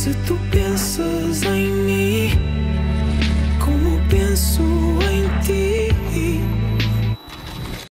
Se tu pensas